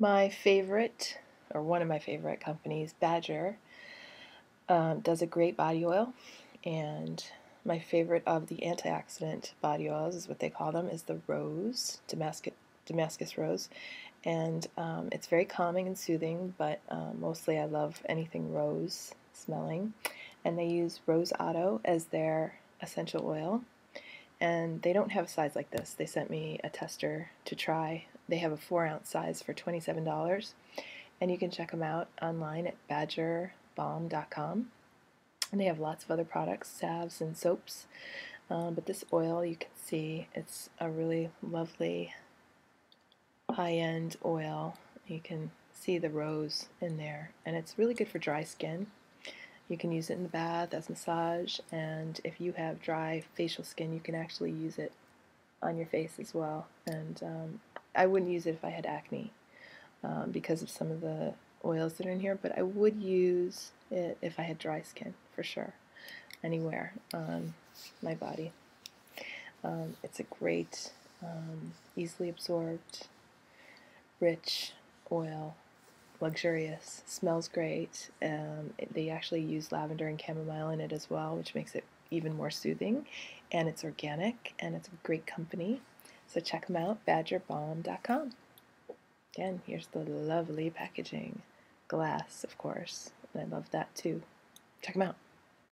My favorite, or one of my favorite companies, Badger, um, does a great body oil, and my favorite of the antioxidant body oils is what they call them is the rose Damascus Damascus rose, and um, it's very calming and soothing. But um, mostly, I love anything rose smelling, and they use Rose Otto as their essential oil. And they don't have a size like this. They sent me a tester to try. They have a four ounce size for $27, and you can check them out online at badgerbalm.com. And they have lots of other products, salves and soaps. Um, but this oil, you can see, it's a really lovely high-end oil. You can see the rose in there, and it's really good for dry skin. You can use it in the bath as massage, and if you have dry facial skin, you can actually use it on your face as well. And um, I wouldn't use it if I had acne um, because of some of the oils that are in here, but I would use it if I had dry skin for sure, anywhere on my body. Um, it's a great, um, easily absorbed, rich oil, luxurious, smells great. Um, they actually use lavender and chamomile in it as well, which makes it even more soothing. And it's organic and it's a great company. So check them out, badgerbalm.com. Again, here's the lovely packaging. Glass, of course. I love that too. Check them out.